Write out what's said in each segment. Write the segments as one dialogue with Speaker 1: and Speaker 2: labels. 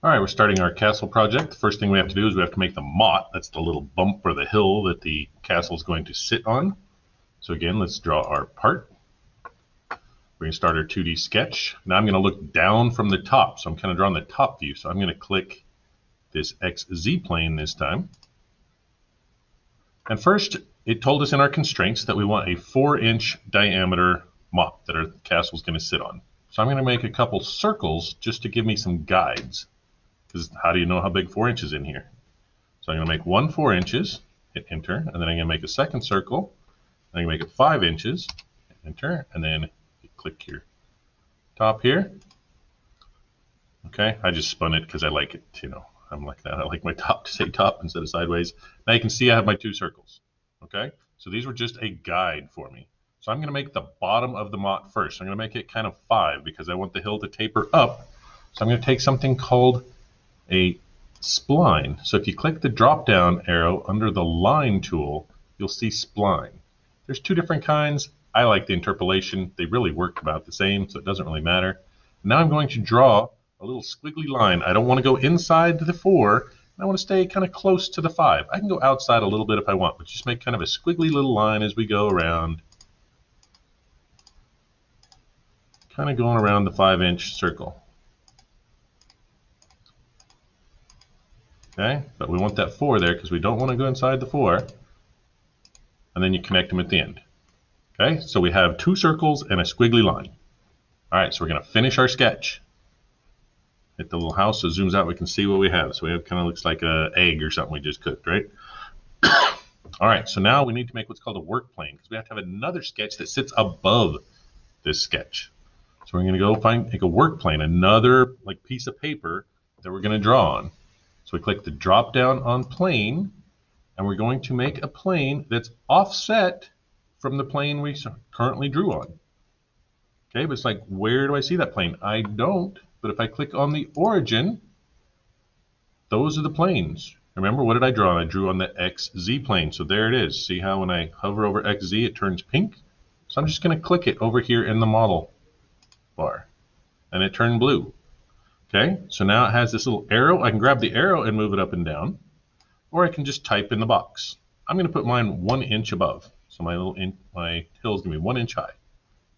Speaker 1: All right, we're starting our castle project. The first thing we have to do is we have to make the motte. That's the little bump or the hill that the castle is going to sit on. So again, let's draw our part. We're going to start our 2D sketch. Now I'm going to look down from the top. So I'm kind of drawing the top view. So I'm going to click this XZ plane this time. And first, it told us in our constraints that we want a 4 inch diameter motte that our castle is going to sit on. So I'm going to make a couple circles just to give me some guides. Because how do you know how big 4 inches in here? So I'm going to make one 4 inches, hit enter, and then I'm going to make a second circle. I'm going to make it 5 inches, enter, and then click here. top here. Okay, I just spun it because I like it, you know, I'm like that. I like my top to say top instead of sideways. Now you can see I have my two circles. Okay, so these were just a guide for me. So I'm going to make the bottom of the motte first. I'm going to make it kind of five because I want the hill to taper up. So I'm going to take something called a spline. So if you click the drop down arrow under the line tool, you'll see spline. There's two different kinds. I like the interpolation. They really work about the same, so it doesn't really matter. Now I'm going to draw a little squiggly line. I don't want to go inside the 4. I want to stay kind of close to the 5. I can go outside a little bit if I want, but just make kind of a squiggly little line as we go around. Kind of going around the 5-inch circle. Okay, but we want that 4 there because we don't want to go inside the 4. And then you connect them at the end. Okay, so we have two circles and a squiggly line. All right, so we're going to finish our sketch. Hit the little house so it zooms out, we can see what we have. So we have kind of looks like an egg or something we just cooked, right? All right, so now we need to make what's called a work plane because we have to have another sketch that sits above this sketch. So we're going to go find make a work plane, another like piece of paper that we're going to draw on. So we click the drop down on plane, and we're going to make a plane that's offset from the plane we currently drew on. Okay, but it's like, where do I see that plane? I don't, but if I click on the origin, those are the planes. Remember, what did I draw? I drew on the XZ plane, so there it is. See how when I hover over XZ, it turns pink? So I'm just going to click it over here in the model bar, and it turned blue. Okay, so now it has this little arrow. I can grab the arrow and move it up and down, or I can just type in the box. I'm going to put mine one inch above. So my little in, my hill is going to be one inch high.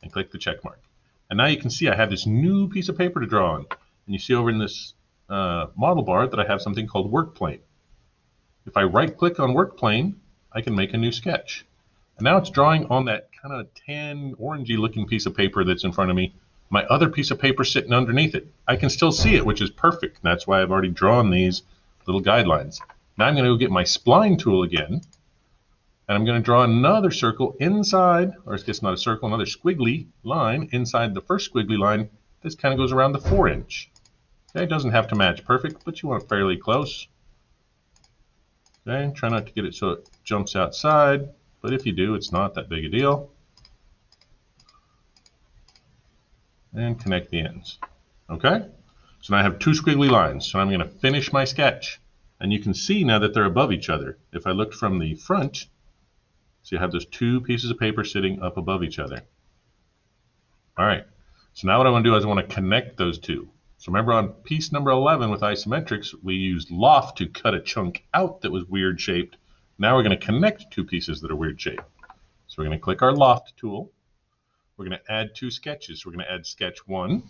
Speaker 1: And click the check mark. And now you can see I have this new piece of paper to draw on. And you see over in this uh, model bar that I have something called work plane. If I right click on work plane, I can make a new sketch. And now it's drawing on that kind of tan orangey looking piece of paper that's in front of me my other piece of paper sitting underneath it. I can still see it, which is perfect. That's why I've already drawn these little guidelines. Now I'm going to go get my spline tool again, and I'm going to draw another circle inside, or I guess not a circle, another squiggly line inside the first squiggly line. This kind of goes around the 4 inch. Okay, it doesn't have to match perfect, but you want it fairly close. Okay, try not to get it so it jumps outside, but if you do, it's not that big a deal. And connect the ends. Okay? So now I have two squiggly lines. So I'm going to finish my sketch. And you can see now that they're above each other. If I looked from the front, so you have those two pieces of paper sitting up above each other. All right. So now what I want to do is I want to connect those two. So remember on piece number 11 with isometrics, we used loft to cut a chunk out that was weird shaped. Now we're going to connect two pieces that are weird shaped. So we're going to click our loft tool we're going to add two sketches. We're going to add sketch one.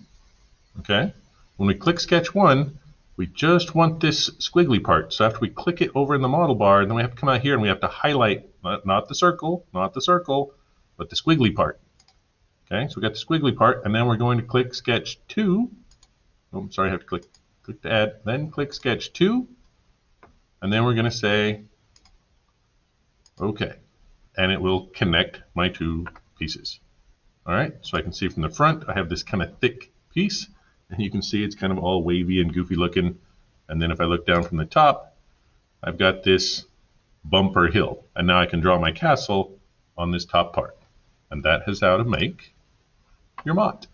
Speaker 1: Okay. When we click sketch one, we just want this squiggly part. So after we click it over in the model bar, then we have to come out here and we have to highlight not, not the circle, not the circle, but the squiggly part. Okay, so we got the squiggly part, and then we're going to click sketch two. Oh, sorry, I have to click click to add, then click sketch two, and then we're going to say okay, and it will connect my two pieces. All right, so I can see from the front, I have this kind of thick piece, and you can see it's kind of all wavy and goofy looking. And then if I look down from the top, I've got this bumper hill. And now I can draw my castle on this top part. And that is how to make your motte.